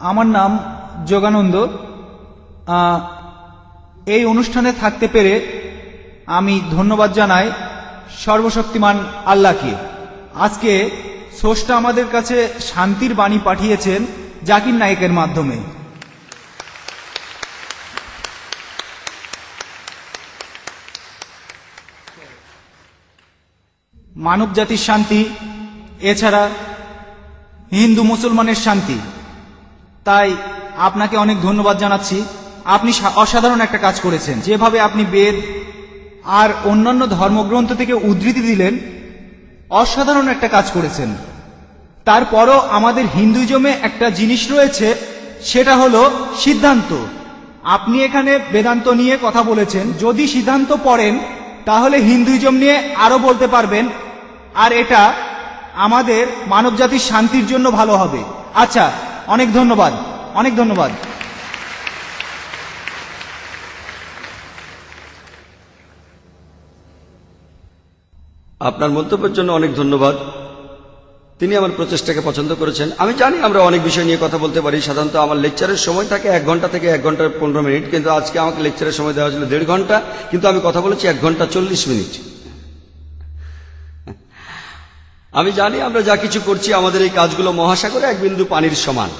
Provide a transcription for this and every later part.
আমার নাম যোগানন্দ। এই অনুষ্ঠানে থাকতে পেরে আমি ধন্যবাদ জানাই সর্বশক্তিমান আল্লাহকে। আজকে স্রষ্টা আমাদের কাছে শান্তির বাণী পাঠিয়েছেন জাকির নায়কের মাধ্যমে। মানব জাতির শান্তি, এছাড়া হিন্দু মুসলমানের শান্তি। তাই আপনাকে অনেক ধন্যবাদ জানাচ্ছি। আপনি অসাধারণ একটা কাজ করেছেন। যেভাবে আপনি বেদ আর অন্যান্য ধর্মগ্রন্থ থেকে উদ্ধৃতি দিলেন, অসাধারণ একটা কাজ করেছেন। তারপরও আমাদের হিন্দুইজমে একটা জিনিস রয়েছে, সেটা হলো সিদ্ধান্ত। আপনি এখানে বেদান্ত নিয়ে কথা বলেছেন। যদি সিদ্ধান্ত পড়েন, তাহলে হিন্দুইজম নিয়ে আরও বলতে পারবেন। আর এটা আমাদের মানবজাতির শান্তির জন্য ভালো হবে। আচ্ছা অনেক ধন্যবাদ অনেক ধন্যবাদ। আপনার মন্তব্যের জন্য অনেক ধন্যবাদ। তিনি আমার প্রচেষ্টাকে পছন্দ করেছেন। আমি জানি আমরা অনেক বিষয় নিয়ে কথা বলতে পারি। সাধারণত আমার লেকচারের সময় থাকে এক ঘণ্টা থেকে এক ঘণ্টা পনেরো মিনিট, কিন্তু আজকে আমাকে লেকচারের সময় দেওয়া হয়েছিল দেড় ঘণ্টা, কিন্তু আমি কথা বলেছি এক ঘণ্টা চল্লিশ মিনিট। আমি জানি আমরা যা কিছু করছি, আমাদের এই কাজগুলো মহাসাগরে এক বিন্দু পানির সমান।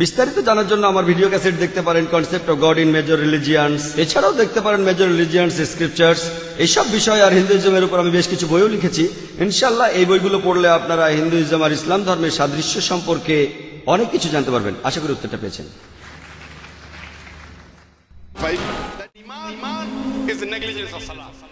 বিস্তারিত জানার জন্য আমার ভিডিও ক্যাসেট দেখতে পারেন concept of God in major religions এছাড়াও দেখতে পারেন মেজর রিলিজিয়ান্স স্ক্রিপচার্স এইসব বিষয় আর হিন্দুইজমের উপর আমি বেশ কিছু বইও লিখেছি। ইনশাল্লাহ এই বইগুলো পড়লে আপনারা হিন্দুইজম আর ইসলাম ধর্মের সাদৃশ্য সম্পর্কে অনেক কিছু জানতে পারবেন। আশা করি উত্তরটা পেয়েছেন। Is the negligence of salah.